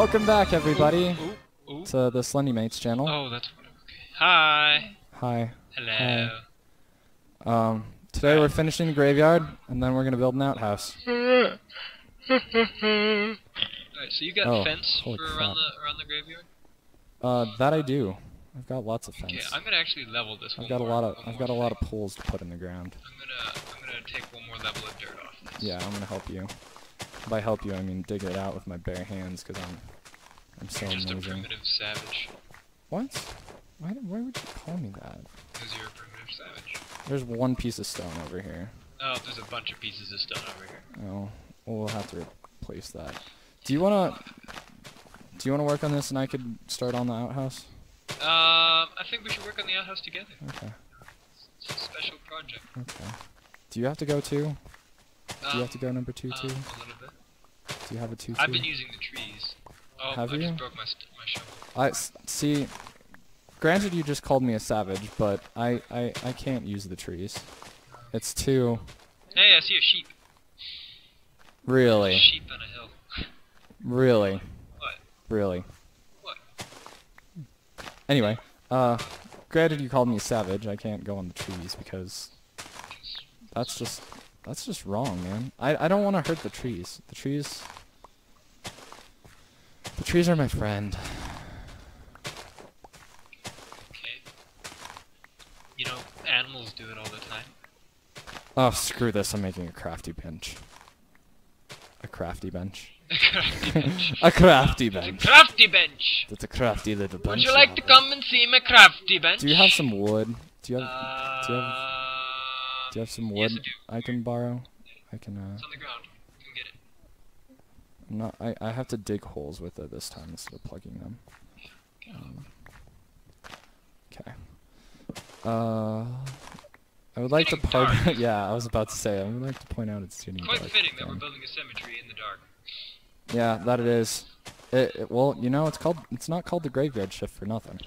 Welcome back, everybody, Ooh, ooh. to the Slendy Mates channel. Oh, that's what. Okay. Hi. Hi. Hello. Um, today we're finishing the graveyard, and then we're gonna build an outhouse. Alright, so you got Oh, fence for around the around the graveyard? Uh, that I do. I've got lots of Okay, fence. I'm gonna actually level this one. I've got a lot of I've more got a lot of poles to put in the ground. I'm gonna I'm gonna take one more level of dirt off. This. Yeah, I'm gonna help you. By help you, I mean dig it out with my bare hands, cause I'm I'm so You're just a amazing. primitive savage. What? Why, why would you call me that? Because you're a primitive savage. There's one piece of stone over here. Oh, there's a bunch of pieces of stone over here. Oh, well, we'll have to replace that. Do you wanna? Do you wanna work on this, and I could start on the outhouse? Um, I think we should work on the outhouse together. Okay. It's a special project. Okay. Do you have to go too? Um, Do you have to go number two um, too? bit. Do you have a two I've been using the trees. Oh, Have I you? just broke my my shovel. I see. Granted, you just called me a savage, but I I I can't use the trees. It's too Hey, I see a sheep. really, Sheep on a hill. really, What? really. What? Anyway, uh, granted, you called me a savage. I can't go on the trees because that's just that's just wrong, man. I I don't want to hurt the trees. The trees. The trees are my friend. Okay. You know, animals do it all the time. Oh, screw this. I'm making a crafty bench. A crafty bench. A crafty bench. A crafty It's a bench. crafty bench. That's a crafty little bench. Would you like to come and see my crafty bench? Do you have some wood? Do you have Uh, do you have do you have some yes, wood I. I can borrow? I can uh It's on the ground. You can get it. I'm not I, I have to dig holes with it this time instead of plugging them. Um, Okay. Uh I would like to part yeah, I was about to say I would like to point out it's getting Quite dark fitting that we're building a cemetery in the dark. Yeah, that it is. It, it well, you know, it's called it's not called the graveyard shift for nothing.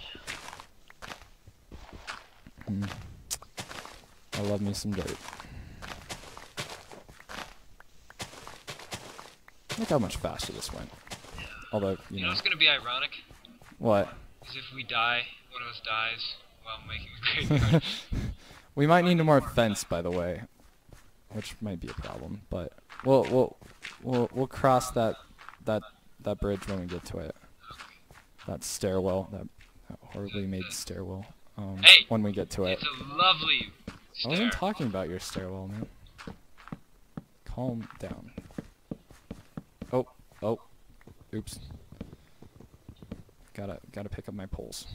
Hmm. I love me some dirt. Look how much faster this went. Although, you You know know, what's gonna be ironic? what? Is if we die, one of us dies while making a graveyard. we might need a more fence, by the way, which might be a problem. But we'll we'll we'll we'll cross that that that bridge when we get to it. That stairwell, that, that horribly made stairwell. Um, Hey! when we get to it. it's a lovely I wasn't talking about your stairwell, man. Calm down. Oh, oh, oops. Gotta, gotta pick up my poles.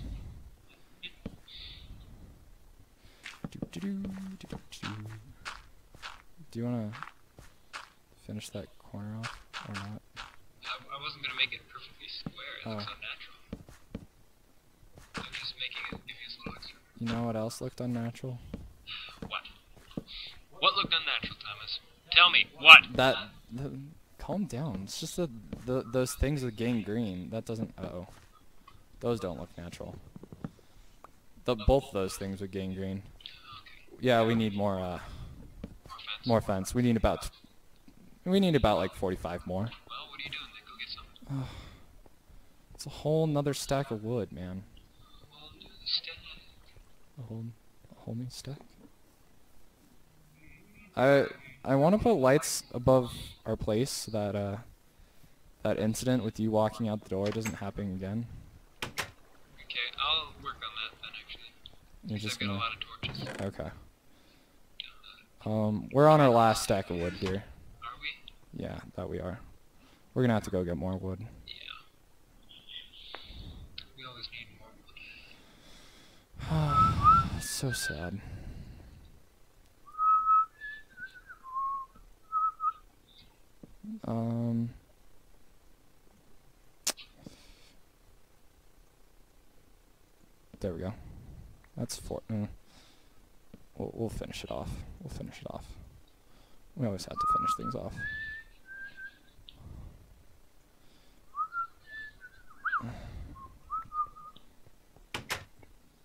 Doo-doo-doo, doo-doo-doo. Do you wanna finish that corner off or not? I, I wasn't gonna make it perfectly square. It looks Oh. unnatural. I'm just making it give you a little extra. You know what else looked unnatural? What? Looked unnatural, Thomas? Tell me what? That, the, calm down. It's just the, the those things with gangrene. That doesn't. Uh oh, those don't look natural. The both those things with gangrene. Yeah, we need more. Uh, More fence. We need about. We need about like 45 more. Well, what are you doing? Then go get some. It's a whole nother stack of wood, man. Well, do the stack. A whole, a whole new stack. I I want to put lights above our place so that uh that incident with you walking out the door doesn't happen again. Okay, I'll work on that then. Actually, You're just I've got a gonna. lot of torches. Okay. Um, we're on our last stack of wood here. Are we? Yeah, that we are. We're gonna have to go get more wood. Yeah. We always need more wood. So sad. Um. There we go. That's four. Mm. We'll, we'll finish it off. We'll finish it off. We always have to finish things off.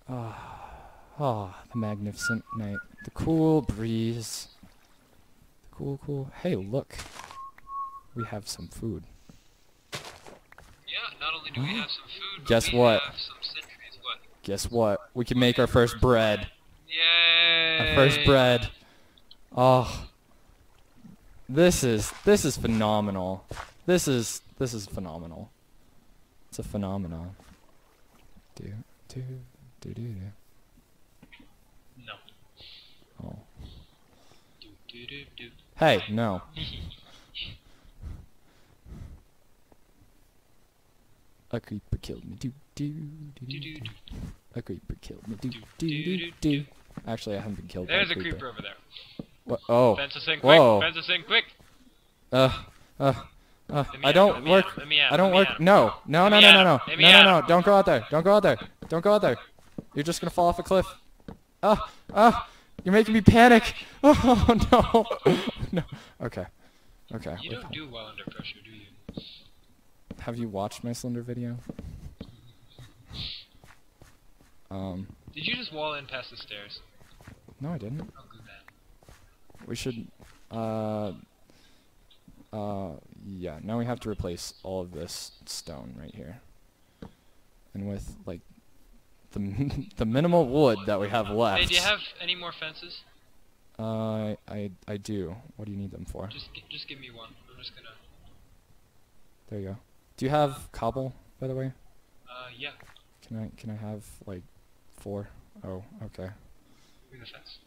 Ah, ah, the magnificent night. The cool breeze. The cool, cool. Hey, look. We have some food. Yeah, not only do we have some food, but Guess we what? have some sentries. What? Guess what? We can make our first bread. Yay! Our first bread. Oh. This is this is phenomenal. This is this is phenomenal. It's a phenomenon. Do do do do do. No. Oh. Do, do, do, do. Hey, no. A creeper killed me. Do do do Do. A creeper killed me. Do Do, do do. Actually, I haven't been killed There's by a a creeper. creeper over there. What? Oh. Fence us in quick. Whoa. Fence us in quick. Uh. Uh. Uh. I don't work. out, let me out, I don't work. No. No. No. No. No. No. No. No. No. Don't go out there. Don't go out there. Don't go out there. You're just gonna fall off a cliff. Ah. Ah. You're making me panic. Oh no. no. Okay. Okay. You don't do well under pressure, do you? Have you watched my Slender video? Um, Did you just wall in past the stairs? no, I didn't. Oh, good man. We should, uh, uh, yeah, now we have to replace all of this stone right here. And with, like, the, the minimal wood that we have left. Hey, do you have any more fences? Uh, I, I do. What do you need them for? Just, just give me one. I'm just gonna. There you go. Do you have cobble, by the way? Uh, yeah. Can I, can I have, like, four? Oh, okay. Give me the fence.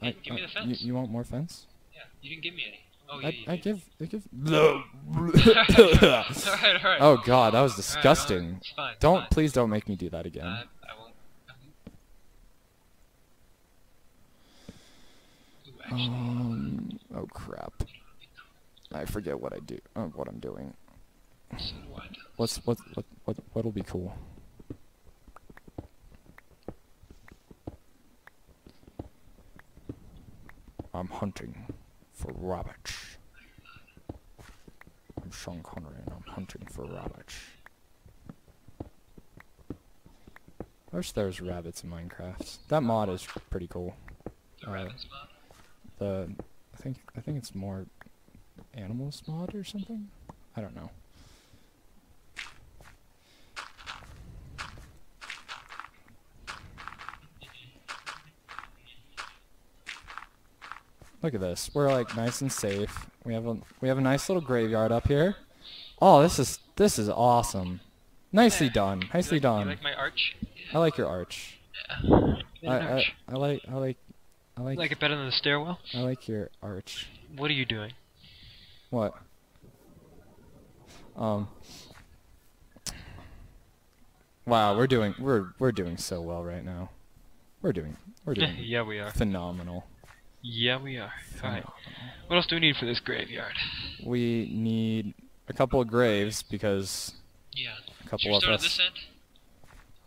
I- give me the fence. You, you want more fence? Yeah, you didn't give me any. Oh yeah, I, you I did. give, I give. alright, alright. oh god, that was Alright, alright, disgusting. It's fine. Don't, fine. please don't make me do that again. Uh, I won't. Ooh, actually, Um, oh crap. I forget what I do, uh, what I'm doing. So do I. What's, what, what, what, what'll be cool? I'm hunting for rabbits. I'm Sean Connery and I'm hunting for rabbits. I wish there was rabbits in Minecraft. That mod is pretty cool. The Uh, rabbits mod. The I think I think it's more animals mod or something. I don't know. Look at this. We're like nice and safe. We have a we have a nice little graveyard up here. Oh, this is this is awesome. Nicely done. Nicely you like, done. You like my arch? I like your arch. Yeah. I, I. I like I like I like like it better than the stairwell? I like your arch. What are you doing? What? Um. Wow, we're doing we're we're doing so well right now. We're doing we're doing yeah, we are. phenomenal. Yeah, we are. Alright. What else do we need for this graveyard? We need a couple of graves because Yeah. a couple Should we of start us. at this end?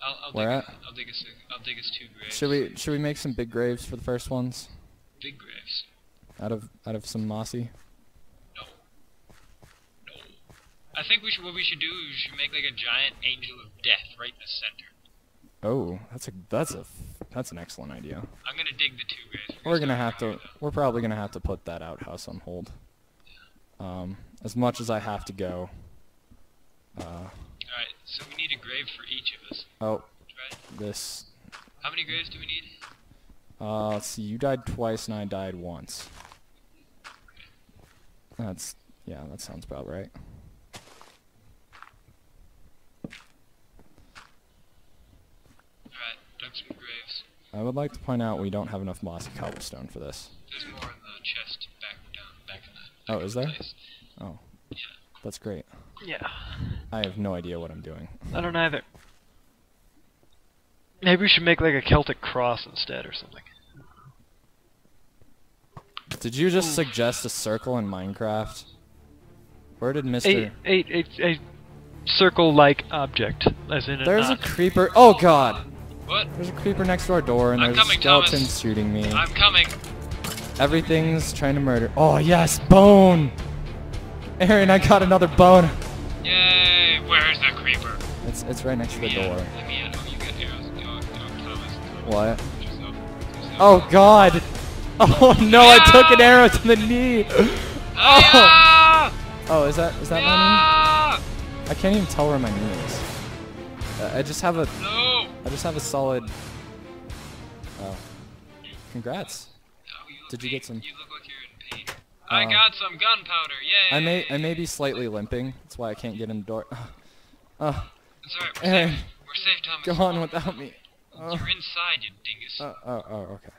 I'll, I'll Where dig at? I'll dig us. A, I'll dig us two graves. Should we should we make some big graves for the first ones Big graves. out of out of some mossy? No. No. I think we should. What we should do is we should make like a giant angel of death right in the center. Oh, that's a that's a that's an excellent idea. I'm gonna dig the two graves. We're gonna have to. here, We're probably gonna have to put that outhouse on hold. Um, as much as I have to go. Uh. Alright. So we need a grave for each of us. oh, Right? this. How many graves do we need? Uh, let's see. You died twice and I died once. That's yeah. That sounds about right. Alright. Dug some graves. I would like to point out we don't have enough mossy cobblestone for this. There's more in the chest back down back in the. Oh, back in is there? place. Oh, Yeah. that's great. Yeah. I have no idea what I'm doing. I don't either. Maybe we should make like a Celtic cross instead or something. Did you just suggest a circle in Minecraft? Where did Mr. a, a, a circle-like object, as in a There's a knot. creeper. Oh God! What? There's a creeper next to our door, and I'm there's coming, skeletons Thomas. shooting me. I'm coming. Everything's trying to murder. Oh yes, bone! Aaron, I got another bone. Yay! Where's the creeper? It's it's right next to the Let me in. door. Let. Oh, you got arrows. Oh, oh, Thomas. What? Just up. Just up. Oh God! Oh no! I took an arrow to the knee. Ah! Oh, is that is that my Ah! knee? I can't even tell where my knee is. Uh, I just have a No! I just have a solid. Oh, congrats! Did you get some- You look like you're in pain. I Uh, got some gunpowder. Yay! I may I may be slightly limping. That's why I can't get in the door. Oh, It's alright. We're Aaron, safe. We're safe, Thomas. go on without me. Oh, You're inside, you dingus. oh, oh, oh, okay.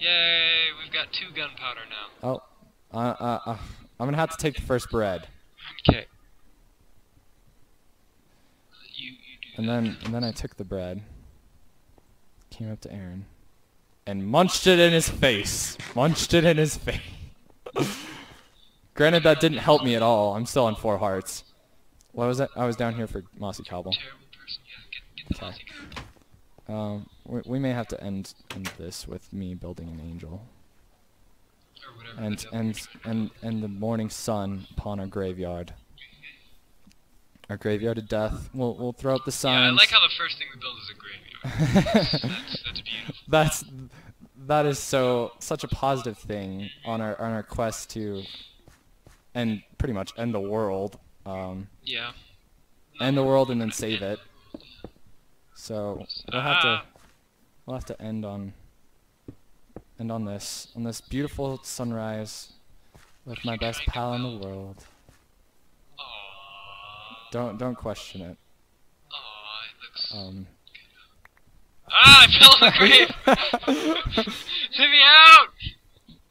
Yay! We've got two gunpowder now. Oh, uh, uh, uh, I'm gonna have to take the first bread, Okay. You you do. And then and then I took the bread, came up to Aaron, and munched it in his face. Munched it in his face. Granted, that didn't help me at all. I'm still on four hearts. What was that? I was down here for mossy cobble. Terrible person. Yeah, get, get the Okay. Um, we, we may have to end end this with me building an angel, Or whatever. and and and and the morning sun upon our graveyard. Our graveyard of death. We'll we'll throw up the signs. Yeah, I like how the first thing we build is a graveyard. that's, that's beautiful. That's that is so such a positive thing on our on our quest to end pretty much end the world. Um, Yeah. end the world and then save it. So we'll have to Ah. we'll have to end on end on this on this beautiful sunrise with my best pal in the world. Don't don't question it. Aw, it looks. Um, Ah, I fell in the grave! Me out!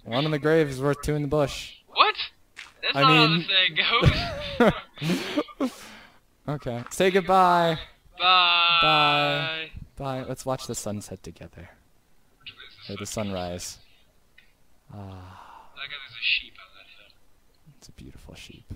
one in the grave is worth two in the bush. What? That's I not mean- how the goes. okay. Say goodbye. Bye. Bye. Bye. Let's watch the sunset together. Which way is the Or the sunrise. Ah, I got there's a sheep on that hill. it's a beautiful sheep.